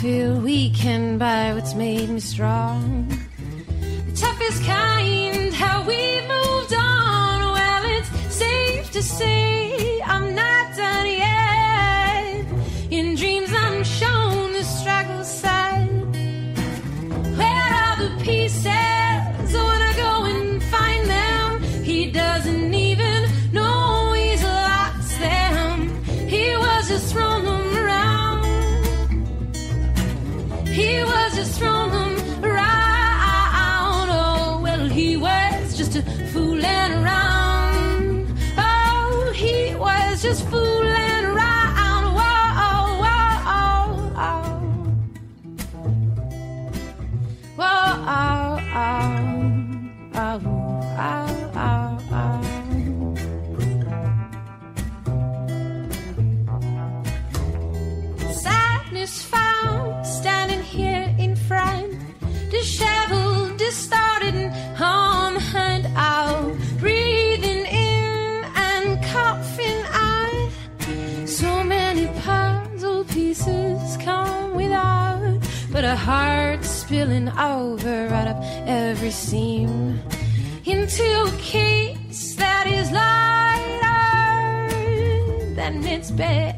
Feel weakened by what's made me strong. The toughest kind, how we moved on. Well, it's safe to say heart spilling over out of every seam into a case that is lighter than it's been.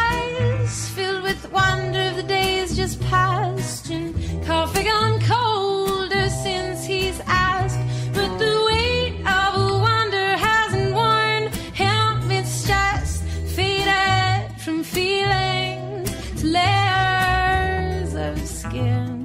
Eyes filled with wonder of the days just past, and coffee gone colder since he's asked. But the weight of a wonder hasn't worn him. It's just faded from feelings to layers of skin.